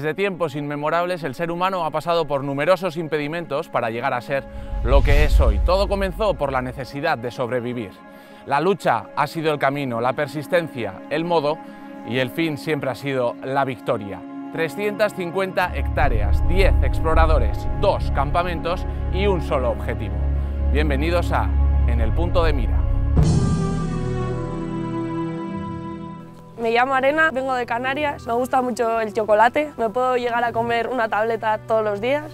Desde tiempos inmemorables el ser humano ha pasado por numerosos impedimentos para llegar a ser lo que es hoy. Todo comenzó por la necesidad de sobrevivir. La lucha ha sido el camino, la persistencia, el modo y el fin siempre ha sido la victoria. 350 hectáreas, 10 exploradores, 2 campamentos y un solo objetivo. Bienvenidos a En el punto de mira. Me llamo Arena, vengo de Canarias, me gusta mucho el chocolate, me puedo llegar a comer una tableta todos los días.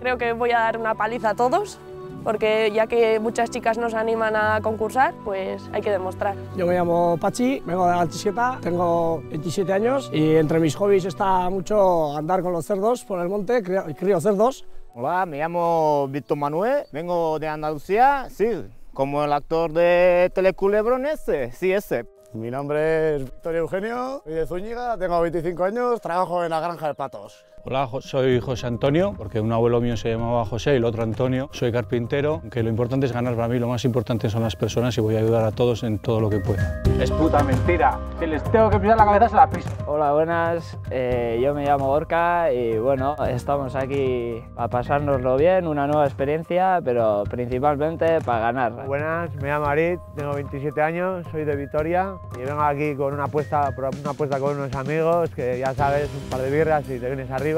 Creo que voy a dar una paliza a todos, porque ya que muchas chicas nos animan a concursar, pues hay que demostrar. Yo me llamo Pachi, vengo de Altisieta, tengo 27 años y entre mis hobbies está mucho andar con los cerdos por el monte, crío, crío cerdos. Hola, me llamo Víctor Manuel, vengo de Andalucía, sí, como el actor de Teleculebrón ese, sí ese. Mi nombre es Victorio Eugenio, soy de Zúñiga, tengo 25 años, trabajo en la granja de patos. Hola, soy José Antonio, porque un abuelo mío se llamaba José y el otro Antonio. Soy carpintero, que lo importante es ganar para mí, lo más importante son las personas y voy a ayudar a todos en todo lo que pueda. Es puta mentira. Si les tengo que pisar la cabeza, se la piso. Hola, buenas. Eh, yo me llamo Orca y bueno, estamos aquí a pasárnoslo bien, una nueva experiencia, pero principalmente para ganar. Buenas, me llamo Arit, tengo 27 años, soy de Vitoria y vengo aquí con una apuesta, una apuesta con unos amigos que ya sabes, un par de birras y te vienes arriba.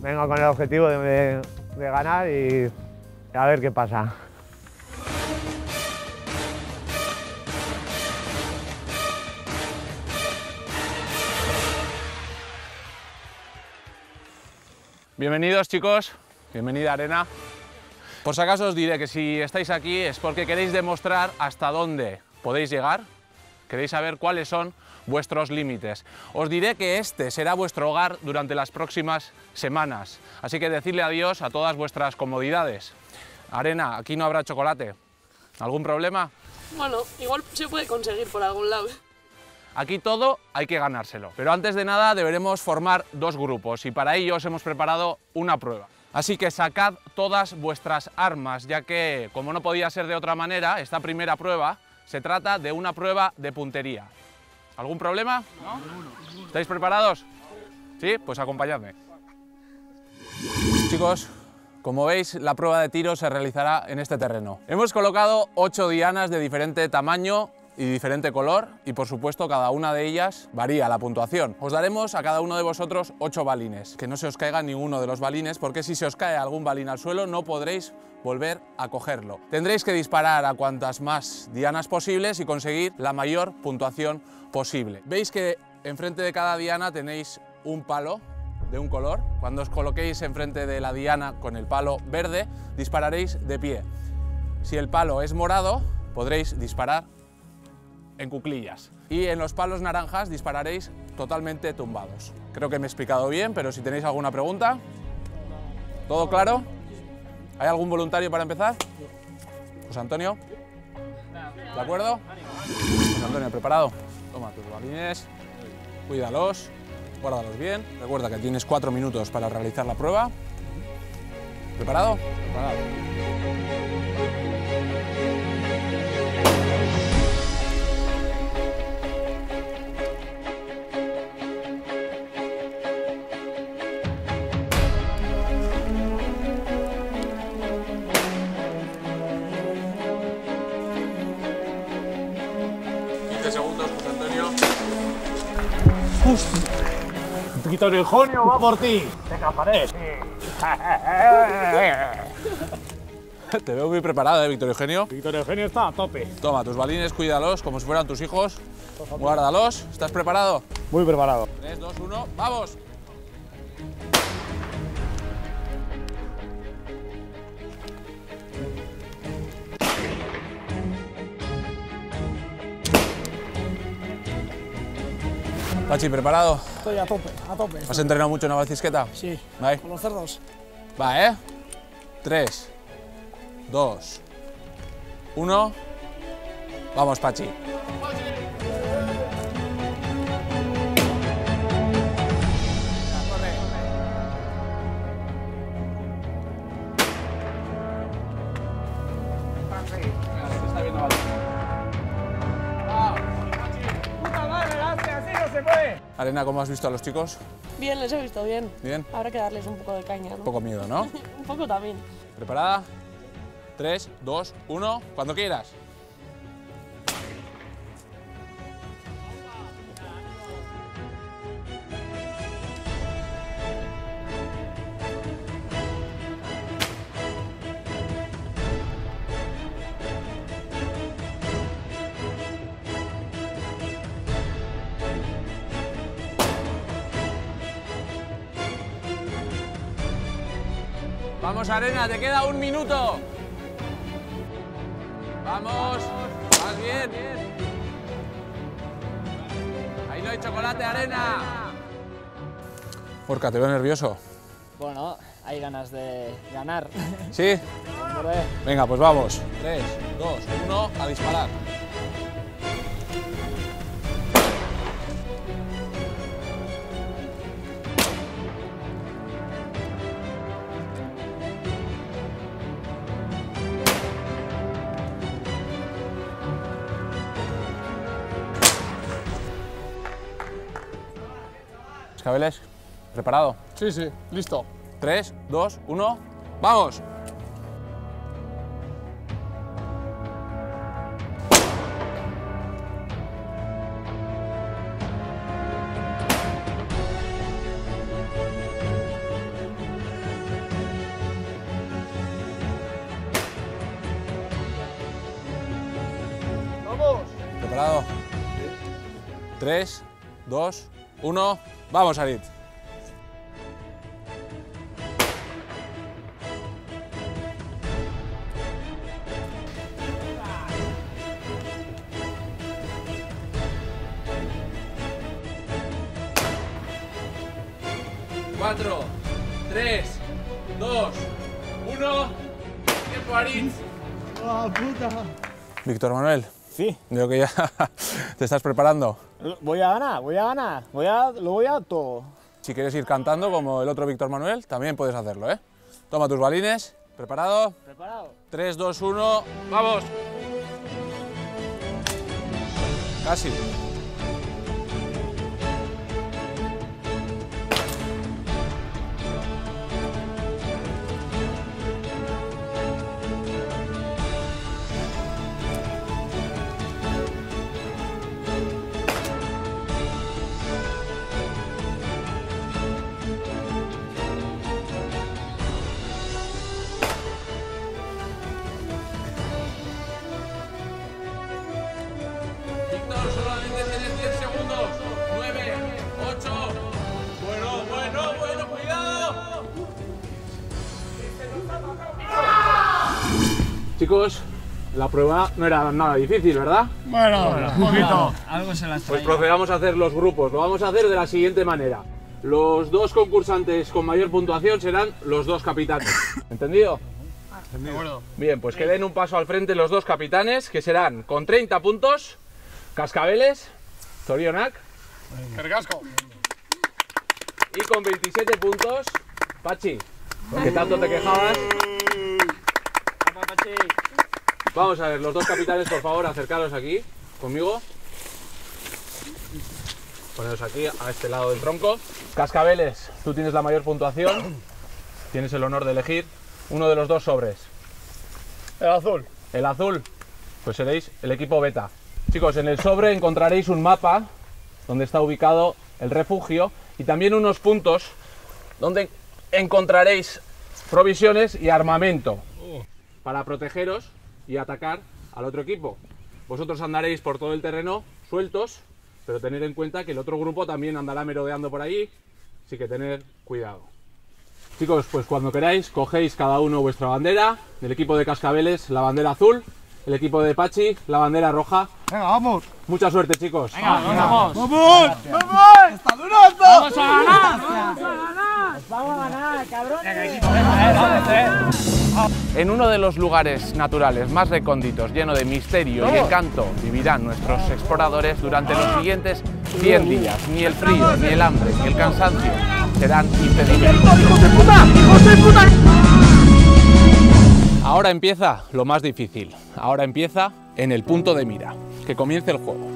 Vengo con el objetivo de, de- ganar y a ver qué pasa. Bienvenidos chicos, bienvenida Arena. Por si acaso os diré que si estáis aquí es porque queréis demostrar hasta dónde podéis llegar, queréis saber cuáles son vuestros límites. Os diré que este será vuestro hogar durante las próximas semanas, así que decirle adiós a todas vuestras comodidades. Arena, aquí no habrá chocolate. ¿Algún problema? Bueno, igual se puede conseguir por algún lado. Aquí todo hay que ganárselo. Pero antes de nada deberemos formar dos grupos y para ello os hemos preparado una prueba. Así que sacad todas vuestras armas, ya que, como no podía ser de otra manera, esta primera prueba se trata de una prueba de puntería. ¿Algún problema? ¿Estáis preparados? ¿Sí? Pues acompañadme. Chicos, como veis, la prueba de tiro se realizará en este terreno. Hemos colocado ocho dianas de diferente tamaño y diferente color y por supuesto cada una de ellas varía la puntuación. Os daremos a cada uno de vosotros ocho balines. Que no se os caiga ninguno de los balines porque si se os cae algún balín al suelo no podréis volver a cogerlo. Tendréis que disparar a cuantas más dianas posibles y conseguir la mayor puntuación posible. Veis que enfrente de cada diana tenéis un palo de un color. Cuando os coloquéis enfrente de la diana con el palo verde, dispararéis de pie. Si el palo es morado, podréis disparar en cuclillas. Y en los palos naranjas dispararéis totalmente tumbados. Creo que me he explicado bien, pero si tenéis alguna pregunta. ¿Todo claro? ¿Hay algún voluntario para empezar? José Antonio. ¿De acuerdo? José Antonio, ¿preparado? Toma tus balines, cuídalos, guárdalos bien. Recuerda que tienes cuatro minutos para realizar la prueba. ¿Preparado? Preparado. Victorio Eugenio va por ti. Venga, pared. Te veo muy preparado, ¿eh, Víctor Eugenio? Victorio Eugenio está a tope. Toma, tus balines, cuídalos como si fueran tus hijos. Guárdalos. ¿Estás preparado? Muy preparado. 3, 2, 1, ¡vamos! Pachi, ¿preparado? Estoy a tope, a tope. ¿Has entrenado mucho en Navalcisqueta? Sí, Vale. con los cerdos. Va, ¿eh? 3, 2, 1. Vamos, Pachi. Arena, ¿cómo has visto a los chicos? Bien, les he visto bien. Bien. Habrá que darles un poco de caña, ¿no? Un poco miedo, ¿no? un poco también. ¿Preparada? 3, 2, 1, cuando quieras. Vamos, Arena, te queda un minuto. Vamos, vas bien. Ahí no hay chocolate, Arena. Orca, te veo nervioso. Bueno, hay ganas de ganar. ¿Sí? Venga, pues vamos. 3, 2, 1, a disparar. Escabeles, ¿preparado? Sí, sí, listo. 3, 2, 1, ¡vamos! ¡Vamos! ¿Preparado? 3, 2, 1, ¡vamos, Arit! Cuatro, tres, dos, uno. Tiempo, Arit. Víctor Manuel, Sí, veo que ya te estás preparando. voy a ganar, voy a ganar, voy a, lo voy a todo. Si quieres ir cantando como el otro Víctor Manuel, también puedes hacerlo, ¿eh? Toma tus balines. ¿Preparado? ¿Preparado? 3, 2, 1, ¡vamos! Casi. Chicos, la prueba no era nada difícil, ¿verdad? Bueno, un poquito. Algo se las Pues procedamos a hacer los grupos. Lo vamos a hacer de la siguiente manera. Los dos concursantes con mayor puntuación serán los dos capitanes. ¿Entendido? Bien, pues que den un paso al frente los dos capitanes, que serán con 30 puntos, Cascabeles, Zorionak, Cargasco. y con 27 puntos, Pachi, que tanto te quejabas. Vamos a ver, los dos capitanes, por favor, acercaros aquí, conmigo. Poneros aquí, a este lado del tronco. Cascabeles, tú tienes la mayor puntuación. Tienes el honor de elegir uno de los dos sobres. El azul. El azul, pues seréis el equipo beta. Chicos, en el sobre encontraréis un mapa donde está ubicado el refugio y también unos puntos donde encontraréis provisiones y armamento para protegeros y atacar al otro equipo. Vosotros andaréis por todo el terreno sueltos, pero tened en cuenta que el otro grupo también andará merodeando por allí, así que tened cuidado. Chicos, pues cuando queráis, cogéis cada uno vuestra bandera. Del equipo de Cascabeles, la bandera azul. El equipo de Pachi, la bandera roja. Venga, vamos. Mucha suerte, chicos. ¡Vamos! ¡Vamos! ¡Está durazo! ¡Vamos a ganar! ¡Vamos a ganar, cabrones! En uno de los lugares naturales más recónditos, lleno de misterio y encanto, vivirán nuestros exploradores durante los siguientes 100 días. Ni el frío, ni el hambre, ni el cansancio serán impedibles. Ahora empieza lo más difícil. Ahora empieza en el punto de mira. Que comience el juego.